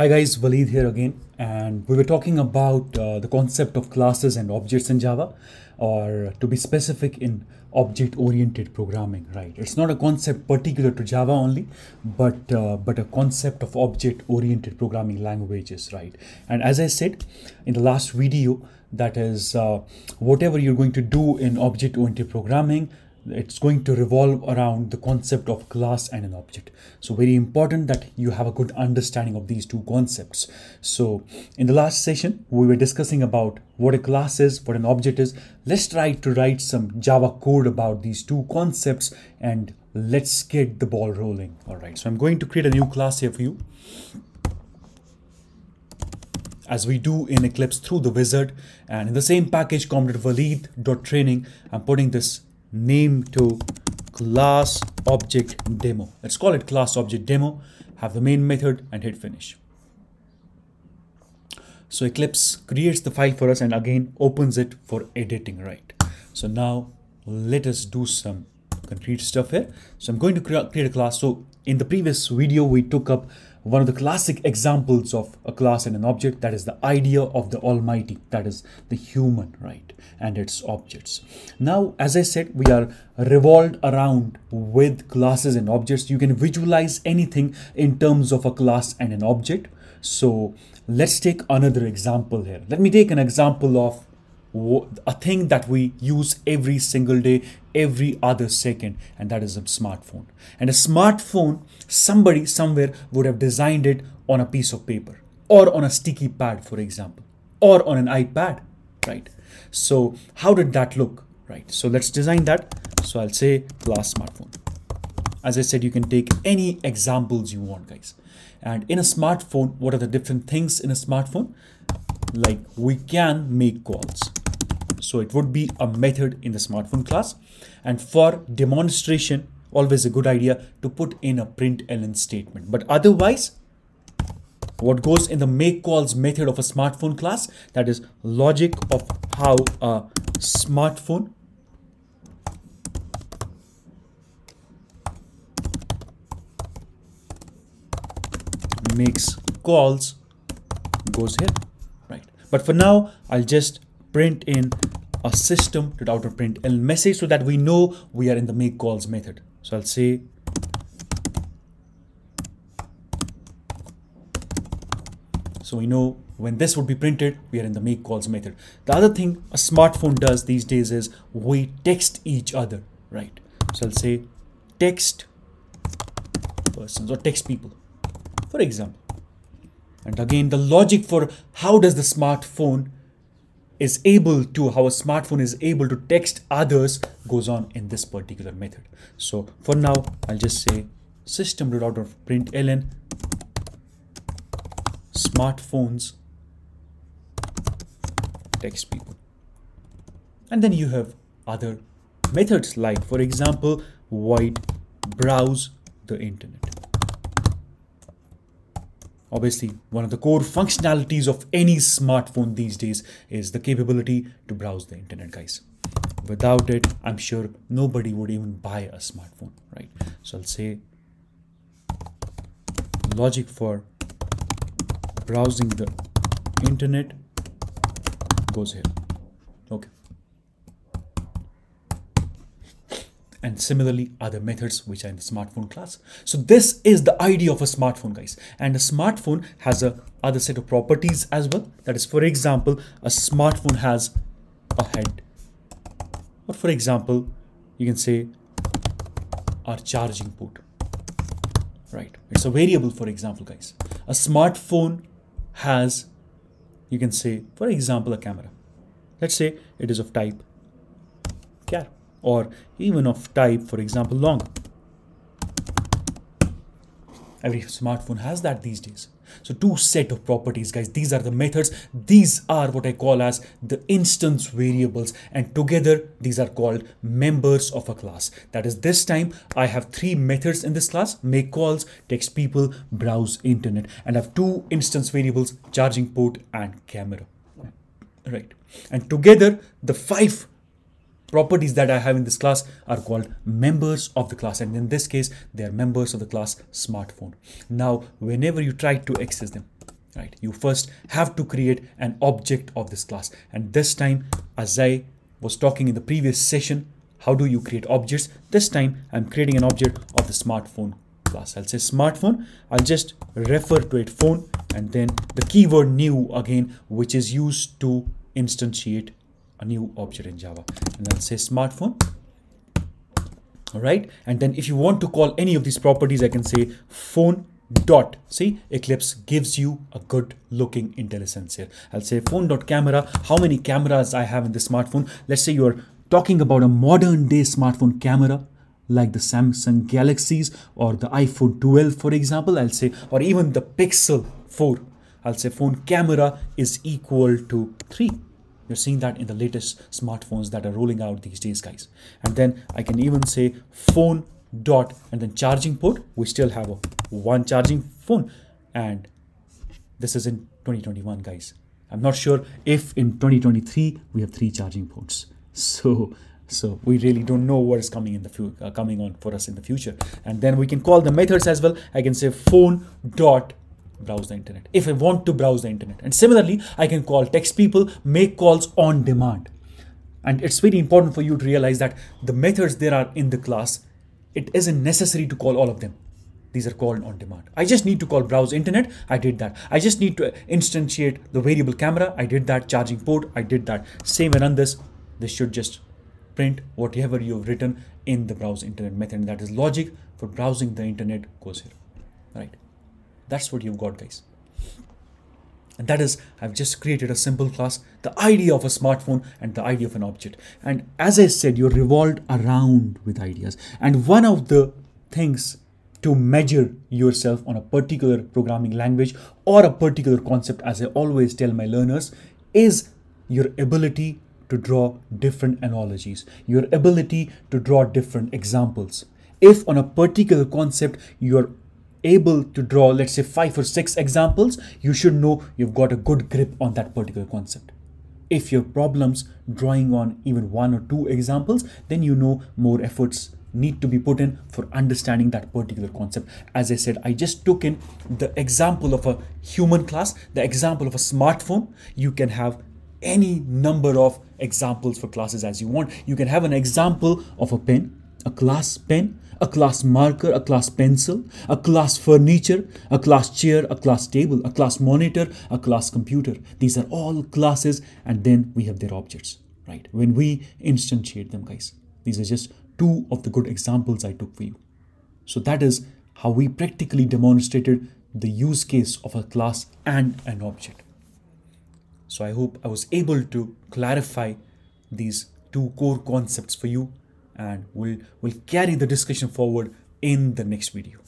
Hi guys, Waleed here again, and we were talking about uh, the concept of classes and objects in Java, or to be specific, in object-oriented programming. Right? It's not a concept particular to Java only, but uh, but a concept of object-oriented programming languages. Right? And as I said in the last video, that is uh, whatever you're going to do in object-oriented programming it's going to revolve around the concept of class and an object. So very important that you have a good understanding of these two concepts. So in the last session we were discussing about what a class is what an object is. Let's try to write some java code about these two concepts and let's get the ball rolling. All right so i'm going to create a new class here for you. As we do in Eclipse through the wizard and in the same package com.waleed.training I'm putting this name to class object demo. Let's call it class object demo, have the main method and hit finish. So Eclipse creates the file for us and again opens it for editing, right? So now let us do some concrete stuff here. So I'm going to create a class. So in the previous video, we took up one of the classic examples of a class and an object that is the idea of the almighty that is the human right and its objects. Now as i said we are revolved around with classes and objects. You can visualize anything in terms of a class and an object. So let's take another example here. Let me take an example of a thing that we use every single day, every other second, and that is a smartphone. And a smartphone, somebody somewhere would have designed it on a piece of paper or on a sticky pad, for example, or on an iPad, right? So, how did that look, right? So, let's design that. So, I'll say class smartphone. As I said, you can take any examples you want, guys. And in a smartphone, what are the different things in a smartphone? Like we can make calls so it would be a method in the smartphone class. And for demonstration, always a good idea to put in a println statement. But otherwise, what goes in the make calls method of a smartphone class, that is logic of how a smartphone makes calls goes here right but for now i'll just print in a system to outer print a message so that we know we are in the make calls method. So I'll say so we know when this would be printed we are in the make calls method. The other thing a smartphone does these days is we text each other right? So i'll say text persons or text people for example. And again the logic for how does the smartphone is able to, how a smartphone is able to text others goes on in this particular method. So for now, I'll just say system out of println smartphones text people. And then you have other methods like, for example, void browse the internet. Obviously, one of the core functionalities of any smartphone these days is the capability to browse the internet, guys. Without it, I'm sure nobody would even buy a smartphone, right? So I'll say logic for browsing the internet goes here. Okay. And similarly other methods which are in the smartphone class. So this is the idea of a smartphone guys. And a smartphone has a other set of properties as well. That is for example a smartphone has a head. Or for example you can say our charging port. Right. It's a variable for example guys. A smartphone has you can say for example a camera. Let's say it is of type char or even of type, for example, long. Every smartphone has that these days. So two set of properties, guys. These are the methods. These are what I call as the instance variables. And together, these are called members of a class. That is this time, I have three methods in this class. Make calls, text people, browse internet. And I have two instance variables, charging port and camera. Right. And together, the five properties that I have in this class are called members of the class and in this case they are members of the class smartphone. Now whenever you try to access them right? You first have to create an object of this class. And this time, as I was talking in the previous session, how do you create objects? This time I'm creating an object of the smartphone class. I'll say smartphone. I'll just refer to it phone and then the keyword new again, which is used to instantiate a new object in Java. And I'll say smartphone. All right. And then if you want to call any of these properties, I can say phone dot. See? Eclipse gives you a good looking IntelliSense here. I'll say phone dot camera. How many cameras i have in the smartphone? Let's say you're talking about a modern day smartphone camera like the samsung galaxies or the iphone 12 for example i'll say or even the pixel 4 i'll say phone camera is equal to 3 you're seeing that in the latest smartphones that are rolling out these days guys. And then i can even say phone dot and then charging port we still have a one charging phone. And this is in 2021 guys. I'm not sure if in 2023 we have three charging ports. So so we really don't know what is coming in the uh, coming on for us in the future. And then we can call the methods as well. I can say phone dot browse the internet if i want to browse the internet and similarly i can call text people make calls on demand and it's very important for you to realize that the methods there are in the class it isn't necessary to call all of them. These are called on demand. I just need to call browse internet. I did that. I just need to instantiate the variable camera. I did that. Charging port. I did that. Same and run this. This should just print whatever you've written in the browse internet method. That is logic for browsing the internet goes here. Right. That's what you've got, guys. And that is, I've just created a simple class, the idea of a smartphone and the idea of an object. And as I said, you're revolved around with ideas. And one of the things to measure yourself on a particular programming language or a particular concept, as I always tell my learners, is your ability to draw different analogies, your ability to draw different examples. If on a particular concept you're able to draw, let's say, five or six examples, you should know you've got a good grip on that particular concept. If your problems drawing on even one or two examples, then you know more efforts need to be put in for understanding that particular concept. As I said, I just took in the example of a human class, the example of a smartphone. You can have any number of examples for classes as you want. You can have an example of a pen, a class pen, a class marker, a class pencil, a class furniture, a class chair, a class table, a class monitor, a class computer. These are all classes and then we have their objects, right? When we instantiate them, guys. These are just two of the good examples I took for you. So that is how we practically demonstrated the use case of a class and an object. So I hope I was able to clarify these two core concepts for you and we'll, we'll carry the discussion forward in the next video.